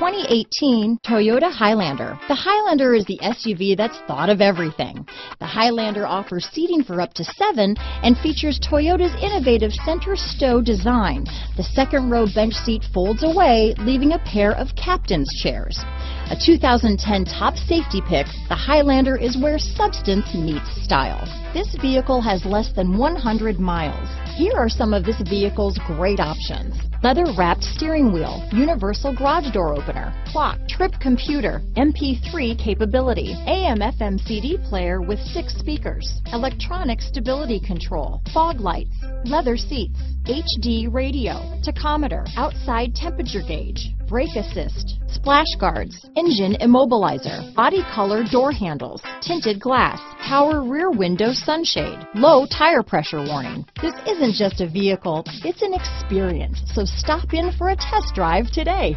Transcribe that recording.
2018 Toyota Highlander. The Highlander is the SUV that's thought of everything. The Highlander offers seating for up to seven and features Toyota's innovative center stow design. The second row bench seat folds away, leaving a pair of captain's chairs. A 2010 top safety pick, the Highlander is where substance meets style. This vehicle has less than 100 miles. Here are some of this vehicle's great options. Leather wrapped steering wheel, universal garage door opener, clock, trip computer, MP3 capability, AM FM CD player with six speakers, electronic stability control, fog lights, leather seats, HD radio, tachometer, outside temperature gauge, brake assist, splash guards, engine immobilizer, body color door handles, tinted glass, power rear window sunshade, low tire pressure warning. This isn't just a vehicle, it's an experience. So stop in for a test drive today.